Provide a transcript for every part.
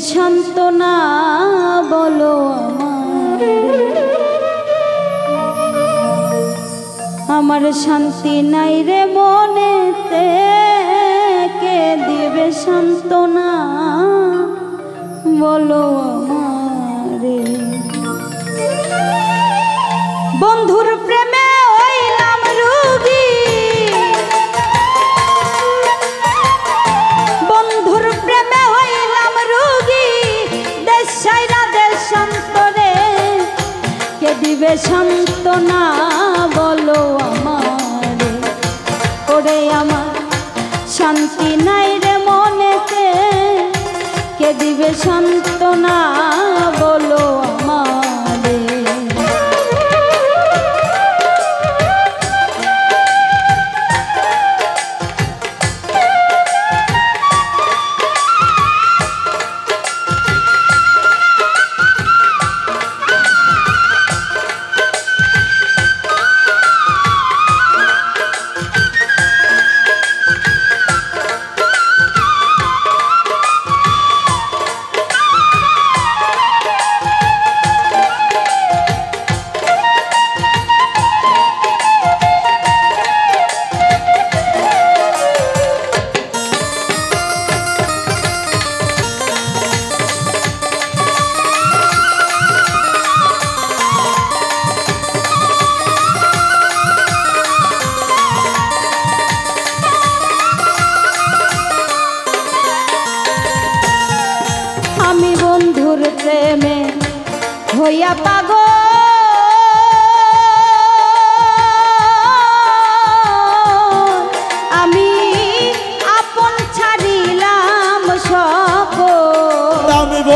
সান্ত্বনা বলো আমার শান্তি নাই রে মনে কে দিবে সান্ত্বনা? বলো দিবে সান্ত্বনা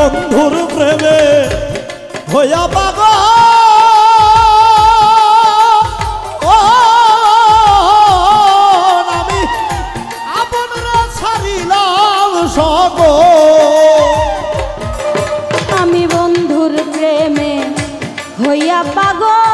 বন্ধুর প্রেমে হইয়া পাগল। আমি বন্ধুর প্রেমে হইয়া পাগল।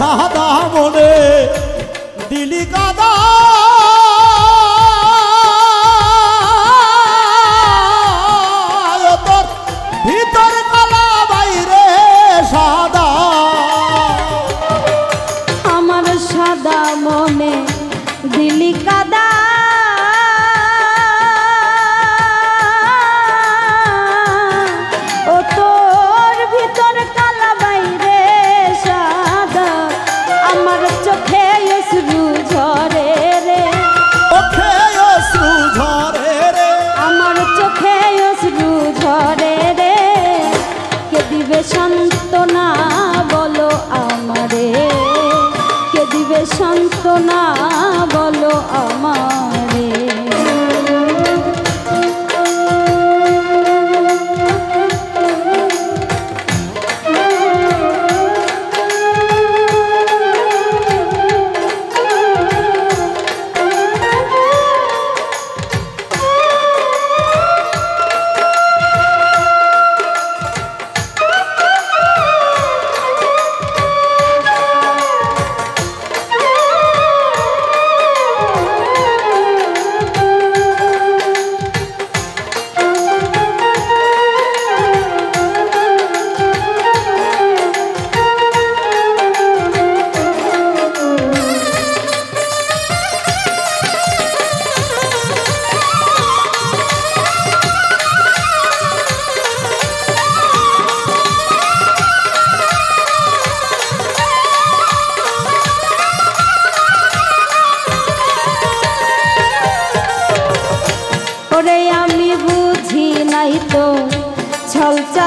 शाह दा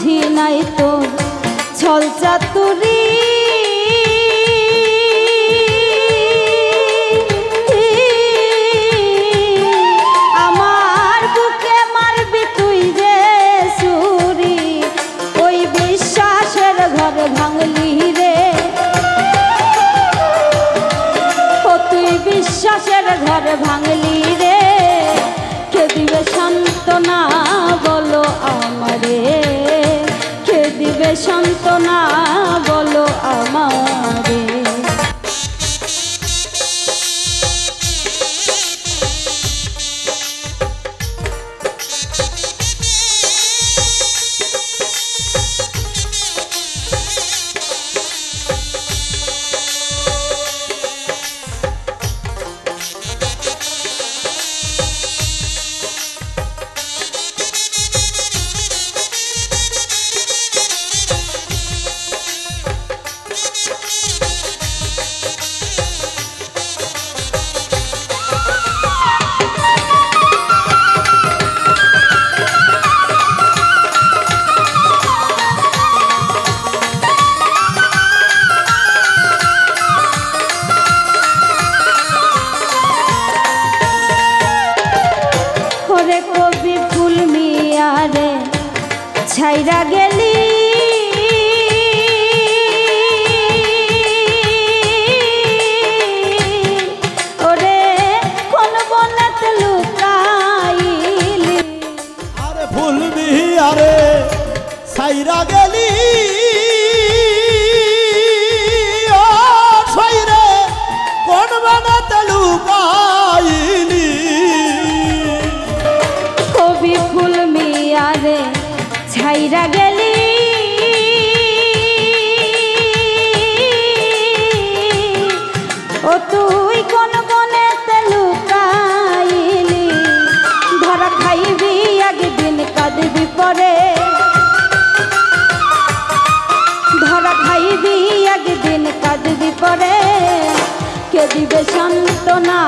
বুঝি নাই তো ছল চাতুরি। ভাঙলি রে। ও বিশ্বাসের ঘর ভাঙলি রে। কে দিবে সান্ত্বনা বলো আমারে? সান্ত্বনা বলো আমারে ছাইরা গেলি। আরে ফুলবি আরে সাইরা গেলি। কাঁদবি পরে কে দিবে সান্ত্বনা?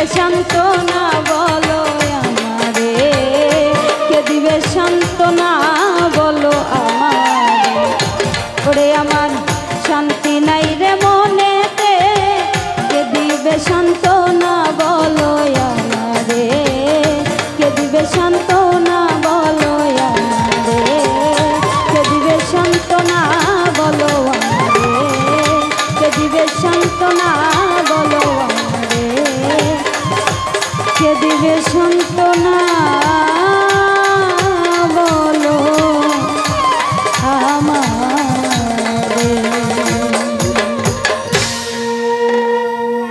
দিবে সান্ত্বনা বলো আমারে। কে দিবে সান্ত্বনা